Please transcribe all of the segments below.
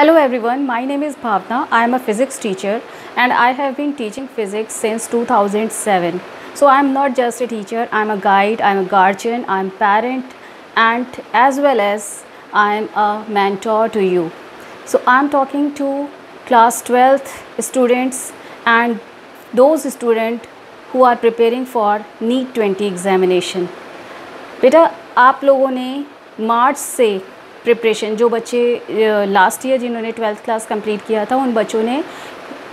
Hello everyone, my name is Bhavna. I am a physics teacher and I have been teaching physics since 2007. So I am not just a teacher, I am a guide, I am a guardian, I am parent and as well as I am a mentor to you. So I am talking to class 12th students and those students who are preparing for NEET 20 examination. बेटा आप लोगों ने मार्च से preparation जो बच्चे last year जिन्होंने twelfth class complete किया था, उन बच्चों ने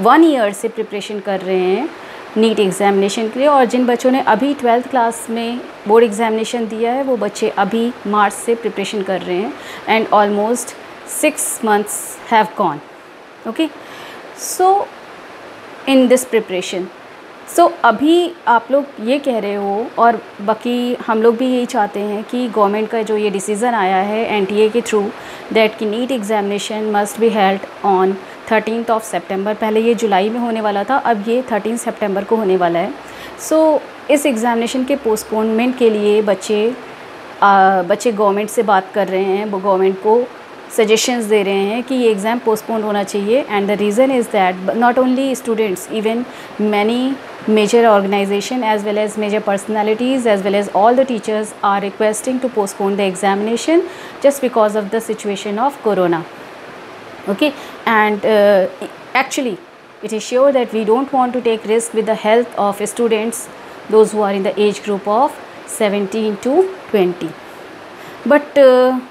वन ईयर से प्रिपरेशन कर रहे हैं नीट एग्ज़ामिनेशन के लिए और जिन बच्चों ने अभी ट्वेल्थ क्लास में बोर्ड एग्ज़ामिनेशन दिया है, वो बच्चे अभी मार्च से प्रिपरेशन कर रहे हैं and almost six months have gone okay so in this preparation so so, अभी आप लोग ये कह रहे हो और बाकी हम लोग भी यही चाहते हैं कि गवर्नमेंट का जो ये डिसीज़न आया है एनटीए के थ्रू दैट कि NEET examination must be held on thirteen of September पहले ये जुलाई में होने वाला था अब ये थर्टीन सेप्टेम्बर को होने वाला है। सो so, इस एग्ज़ामिनेशन के पोस्टपोनमेंट के लिए बच्चे आ, बच्चे गवर्नमेंट से बात कर रहे हैं वो गवर्नमेंट को सजेशंस दे रहे हैं कि ये एग्ज़ाम पोस्टपोन होना चाहिए and the reason is that not only students even many major organization as well as major personalities as well as all the teachers are requesting to postpone the examination just because of the situation of corona okay and uh, actually it is sure that we don't want to take risk with the health of students those who are in the age group of 17 to 20 but uh,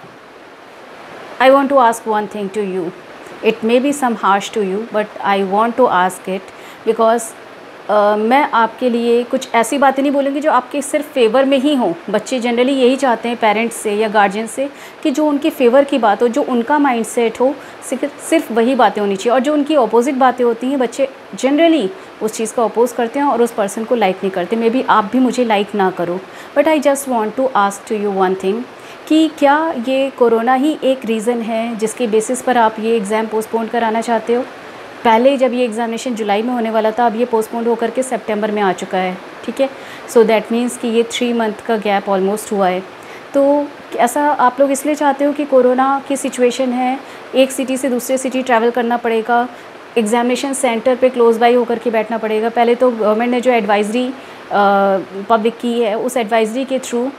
i want to ask one thing to you. It may be some harsh to you, but i want to ask it because मैं आपके लिए कुछ ऐसी बातें नहीं बोलूँगी जो आपके सिर्फ़ फेवर में ही हों। बच्चे जनरली यही चाहते हैं पेरेंट्स से या गार्जियन से कि जो उनके फेवर की बात हो, जो उनका माइंड सेट हो सिर्फ़ वही बातें होनी चाहिए। और जो उनकी अपोजिट बातें होती हैं, बच्चे जनरली उस चीज़ को अपोज करते हैं और उस पर्सन को लाइक नहीं करते। मे बी आप भी मुझे लाइक ना करो। But I just want to ask to you one thing कि क्या ये कोरोना ही एक रीज़न है जिसके बेसिस पर आप ये एग्ज़ाम पोस्टपोन कराना चाहते हो? पहले जब ये एग्ज़ामिनेशन जुलाई में होने वाला था, अब ये पोस्टपोन होकर के सितंबर में आ चुका है, ठीक है? सो दैट मीन्स कि ये थ्री मंथ का गैप ऑलमोस्ट हुआ है। तो ऐसा आप लोग इसलिए चाहते हो कि कोरोना की सिचुएशन है, एक सिटी से दूसरे सिटी ट्रैवल करना पड़ेगा एग्ज़ामिनेशन सेंटर पे क्लोज़ बाई होकर के बैठना पड़ेगा। पहले तो गवर्नमेंट ने जो एडवाइज़री पब्लिक की है, उस एडवाइज़री के थ्रू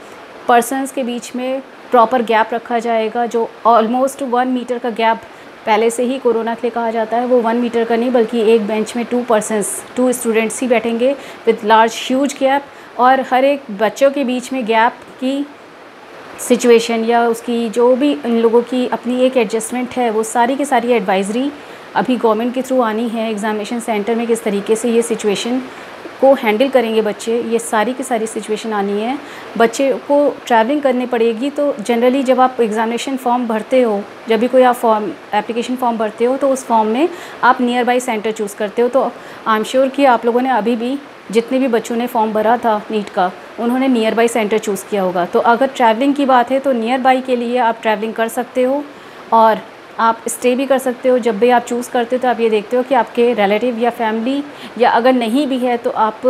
पर्सनस के बीच में प्रॉपर गैप रखा जाएगा, जो ऑलमोस्ट वन मीटर का गैप पहले से ही कोरोना के लिए कहा जाता है, वो वन मीटर का नहीं, बल्कि एक बेंच में टू पर्सनस टू स्टूडेंट्स ही बैठेंगे विद लार्ज ह्यूज गैप और हर एक बच्चों के बीच में गैप की सिचुएशन या उसकी जो भी इन लोगों की अपनी एक एडजस्टमेंट है, वो सारी की सारी एडवाइज़री अभी गवर्नमेंट के थ्रू आनी है एग्ज़ामिनेशन सेंटर में किस तरीके से ये सिचुएशन को हैंडल करेंगे बच्चे, ये सारी की सारी सिचुएशन आनी है। बच्चे को ट्रैवलिंग करनी पड़ेगी तो जनरली जब आप एग्ज़ामिनेशन फॉर्म भरते हो, जब भी कोई आप फॉर्म एप्लीकेशन फॉर्म भरते हो तो उस फॉर्म में आप नियर बाई सेंटर चूज़ करते हो। तो आई एम श्योर कि आप लोगों ने अभी भी जितने भी बच्चों ने फॉर्म भरा था नीट का, उन्होंने नियर बाई सेंटर चूज़ किया होगा। तो अगर ट्रैवलिंग की बात है तो नियर बाई के लिए आप ट्रैवलिंग कर सकते हो और आप स्टे भी कर सकते हो। जब भी आप चूज़ करते हो तो आप ये देखते हो कि आपके रिलेटिव या फैमिली या अगर नहीं भी है तो आप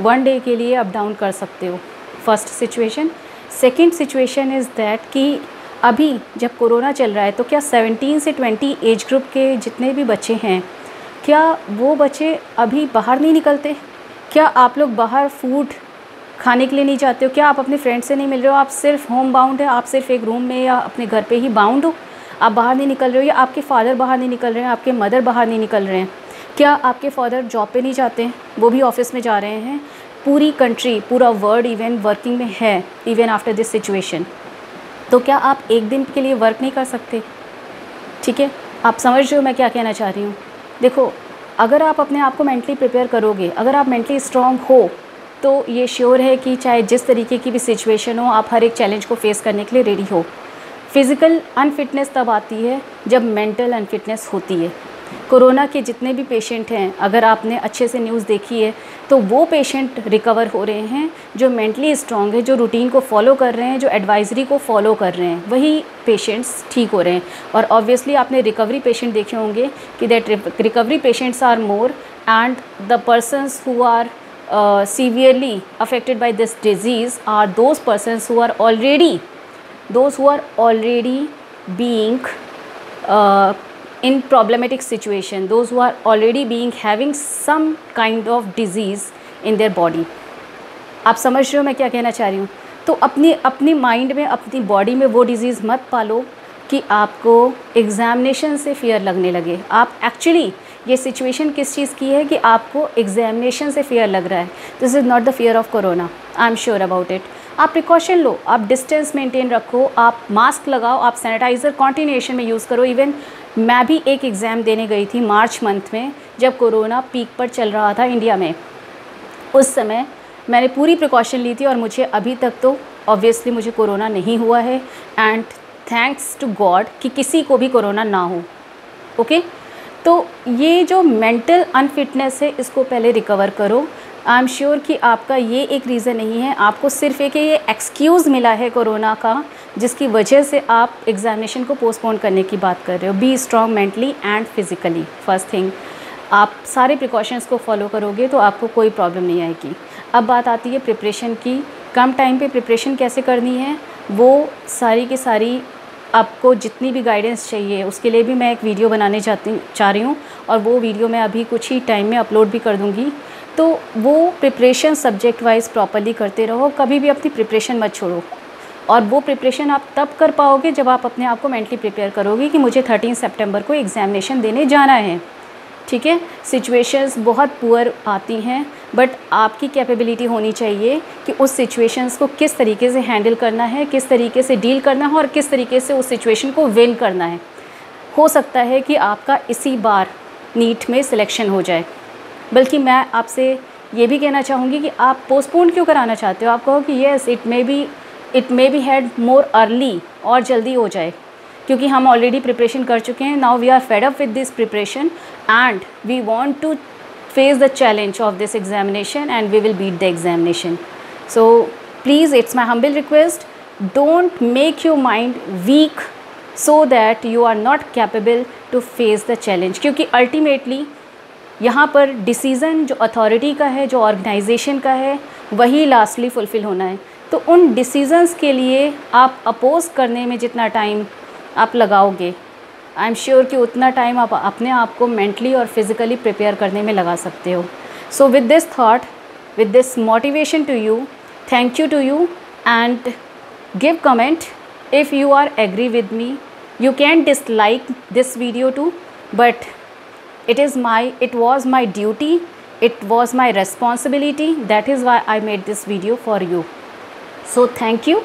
वन डे के लिए अप डाउन कर सकते हो। First situation second situation is that कि अभी जब कोरोना चल रहा है तो क्या 17 से 20 एज ग्रुप के जितने भी बच्चे हैं, क्या वो बच्चे अभी बाहर नहीं निकलते? क्या आप लोग बाहर फ़ूड खाने के लिए नहीं जाते हो? क्या आप अपने फ्रेंड से नहीं मिल रहे हो? आप सिर्फ़ होम बाउंड है? आप सिर्फ़ एक रूम में या अपने घर पे ही बाउंड हो? आप बाहर नहीं निकल रहे हो या आपके फादर बाहर नहीं निकल रहे हैं, आपके मदर बाहर नहीं निकल रहे हैं? क्या आपके फादर जॉब पे नहीं जाते? हैं वो भी ऑफ़िस में जा रहे हैं। पूरी कंट्री पूरा वर्ल्ड इवन वर्किंग में है इवन आफ्टर दिस सिचुएशन तो क्या आप एक दिन के लिए वर्क नहीं कर सकते? ठीक है? आप समझ रहे हो मैं क्या कहना चाह रही हूँ? देखो, अगर आप अपने आप को मेंटली प्रिपेयर करोगे, अगर आप मेंटली स्ट्रॉन्ग हो तो ये श्योर है कि चाहे जिस तरीके की भी सिचुएशन हो, आप हर एक चैलेंज को फेस करने के लिए रेडी हो। फ़िज़िकल अनफिटनेस तब आती है जब मेंटल अनफिटनेस होती है। कोरोना के जितने भी पेशेंट हैं, अगर आपने अच्छे से न्यूज़ देखी है तो वो पेशेंट रिकवर हो रहे हैं, जो मेंटली स्ट्रॉन्ग है, जो रूटीन को फॉलो कर रहे हैं, जो एडवाइजरी को फॉलो कर रहे हैं, वही पेशेंट्स ठीक हो रहे हैं। और ऑब्वियसली आपने रिकवरी पेशेंट देखे होंगे कि that recovery patients are more and the persons who are severely affected by this disease are those persons who are already those who are already being uh, in problematic situation those who are already being having some kind of disease in their body. आप समझ रहे हो मैं क्या कहना चाह रही हूँ? तो अपनी अपनी माइंड में अपनी बॉडी में वो डिज़ीज़ मत पालो कि आपको एग्ज़ामिनेशन से फियर लगने लगे। आप एक्चुअली ये सिचुएशन किस चीज़ की है कि आपको एग्जामिनेशन से फियर लग रहा है। This is not the fear of corona I am sure about it आप प्रिकॉशन लो, आप डिस्टेंस मेंटेन रखो, आप मास्क लगाओ, आप सैनिटाइज़र कॉन्टिन्यूशन में यूज़ करो. इवन मैं भी एक एग्ज़ाम देने गई थी मार्च मंथ में, जब कोरोना पीक पर चल रहा था इंडिया में. उस समय मैंने पूरी प्रिकॉशन ली थी और मुझे अभी तक तो ऑब्वियसली मुझे कोरोना नहीं हुआ है. एंड थैंक्स टू गॉड कि किसी को भी कोरोना ना हो. Okay okay? तो ये जो मेंटल अनफिटनेस है, इसको पहले रिकवर करो. आई एम श्योर कि आपका ये एक रीज़न नहीं है। आपको सिर्फ़ एक ये एक्सक्यूज़ मिला है कोरोना का, जिसकी वजह से आप एग्ज़ामिनेशन को पोस्टपोन करने की बात कर रहे हो। Be strong mentally and physically first thing आप सारे प्रिकॉशंस को फॉलो करोगे तो आपको कोई प्रॉब्लम नहीं आएगी। अब बात आती है प्रिपरेशन की। कम टाइम पे प्रिपरेशन कैसे करनी है? वो सारी की सारी आपको जितनी भी गाइडेंस चाहिए, उसके लिए भी मैं एक वीडियो बनाने चाहती चाह रही हूँ और वो वीडियो मैं अभी कुछ ही टाइम में अपलोड भी कर दूँगी। तो वो प्रिपरेशन सब्जेक्ट वाइज प्रॉपरली करते रहो, कभी भी अपनी प्रिपरेशन मत छोड़ो। और वो प्रिपरेशन आप तब कर पाओगे जब आप अपने आप को मेंटली प्रिपेयर करोगे कि मुझे थर्टीन सेप्टेम्बर को एग्ज़ामिनेशन देने जाना है। ठीक है? सिचुएशंस बहुत पुअर आती हैं बट आपकी कैपेबिलिटी होनी चाहिए कि उस सिचुएशंस को किस तरीके से हैंडल करना है, किस तरीके से डील करना है और किस तरीके से उस सिचुएशन को विन करना है। हो सकता है कि आपका इसी बार नीट में सिलेक्शन हो जाए। बल्कि मैं आपसे ये भी कहना चाहूँगी कि आप पोस्टपोन क्यों कराना चाहते हो? आप कहो कि yes it may be it may be had more early और जल्दी हो जाए। क्योंकि हम ऑलरेडी प्रिपरेशन कर चुके हैं। Now we are fed up with this preparation and we want to face the challenge of this examination and we will beat the examination so please it's my humble request don't make your mind weak so that you are not capable to face the challenge क्योंकि ultimately यहाँ पर decision जो authority का है, जो organisation का है, वही लास्टली फुलफ़िल होना है। तो उन डिसीज़न्स के लिए आप अपोज़ करने में जितना टाइम आप लगाओगे आई एम श्योर कि उतना टाइम आप अपने आप को मेंटली और फिज़िकली प्रिपेयर करने में लगा सकते हो। So with this thought with this motivation to you thank you to you and give comment if you are agree with me you can dislike this video too, but it is my it was my duty it was my responsibility. That is why i made this video for you. So thank you